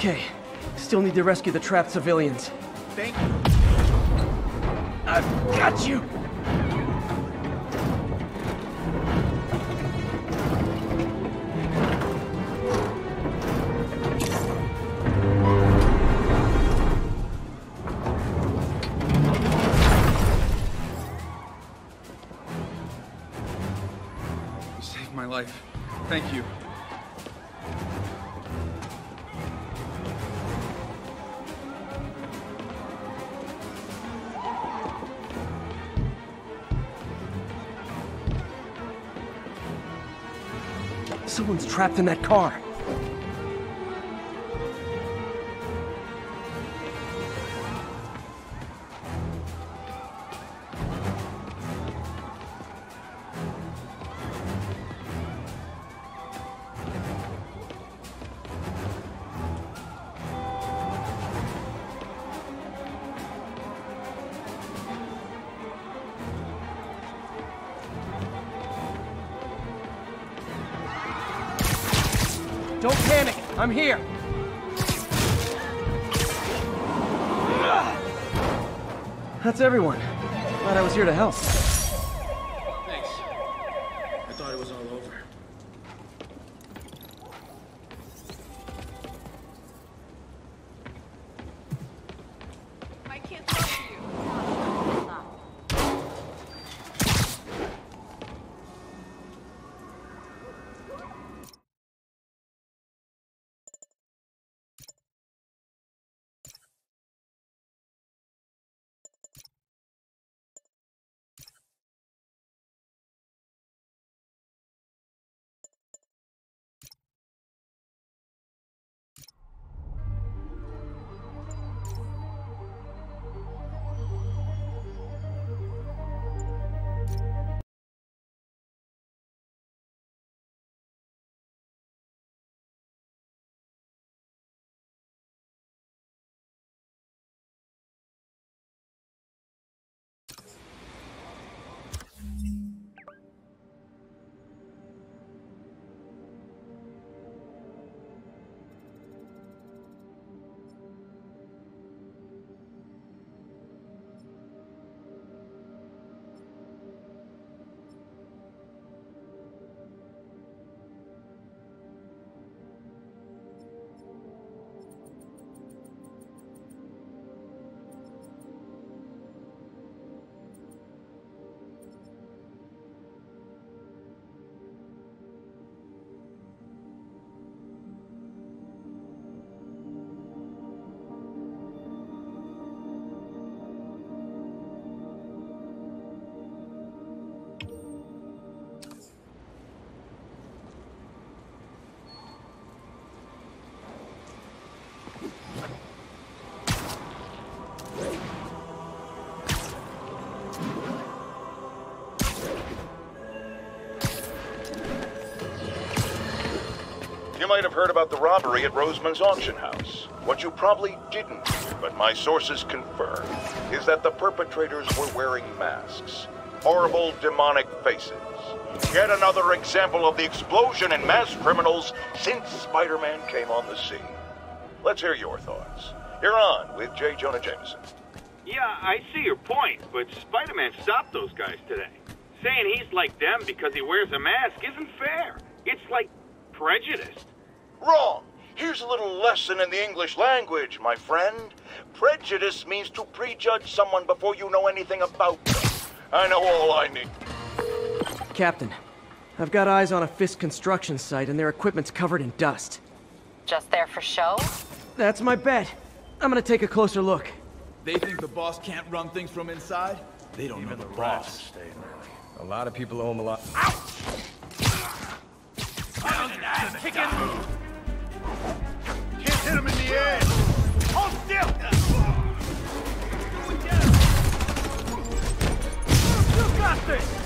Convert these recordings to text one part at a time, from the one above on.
Okay, still need to rescue the trapped civilians. Thank you. I've got you! You saved my life. Thank you. Someone's trapped in that car. I'm here. That's everyone. Glad I was here to help. Might have heard about the robbery at Roseman's auction house. What you probably didn't hear, but my sources confirm, is that the perpetrators were wearing masks. Horrible, demonic faces. Yet another example of the explosion in mass criminals since Spider-Man came on the scene. Let's hear your thoughts. You're on with J. Jonah Jameson. Yeah, I see your point, but Spider-Man stopped those guys today. Saying he's like them because he wears a mask isn't fair. It's like prejudice. Wrong. Here's a little lesson in the English language, my friend. Prejudice means to prejudge someone before you know anything about them. I know all I need. Captain, I've got eyes on a Fisk construction site and their equipment's covered in dust. Just there for show? That's my bet. I'm gonna take a closer look. They think the boss can't run things from inside? They don't know the boss. A lot of people owe him a lot. Can't hit him in the air! Hold still! You got!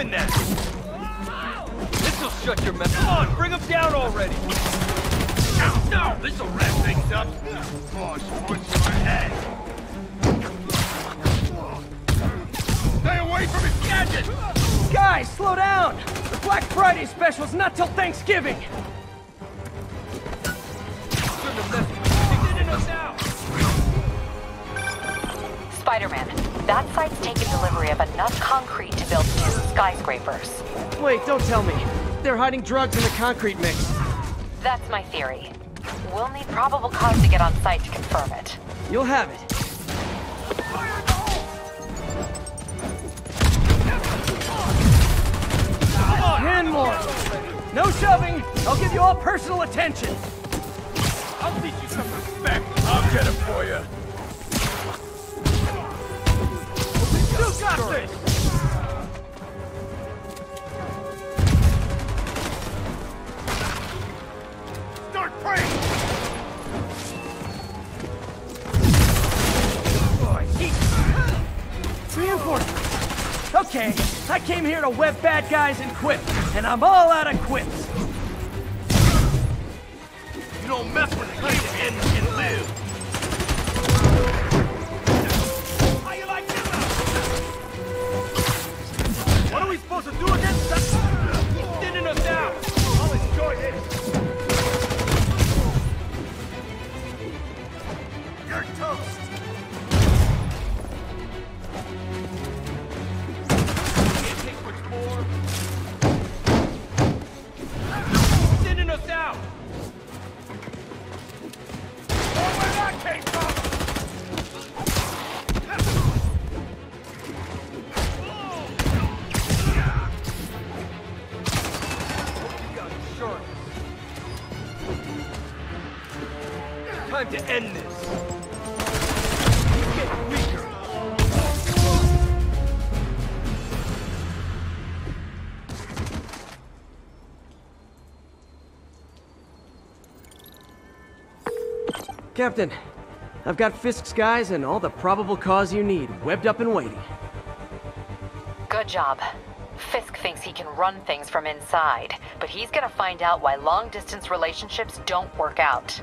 Doing that! This'll shut your mouth. Come on, bring him down already! Now, no! This'll wrap things up! Boss to my head! Stay away from his gadget! Guys, slow down! The Black Friday special's not till Thanksgiving! Spider-Man, that site's taken delivery of enough concrete to build two skyscrapers. Wait, don't tell me. They're hiding drugs in the concrete mix. That's my theory. We'll need probable cause to get on site to confirm it. You'll have it. And more! No shoving! I'll give you all personal attention! I'll teach you some respect! I'll get him for you! Okay, I came here to web bad guys and quip, and I'm all out of quips! You don't mess with the Captain, I've got Fisk's guys and all the probable cause you need, webbed up and waiting. Good job. Fisk thinks he can run things from inside, but he's gonna find out why long-distance relationships don't work out.